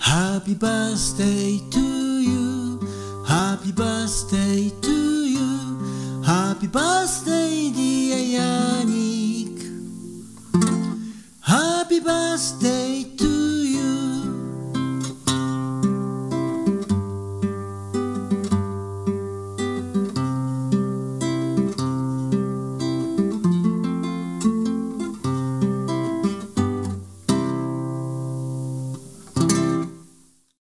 Happy birthday to you. Happy birthday to you. Happy birthday dear Yannick. Happy birthday.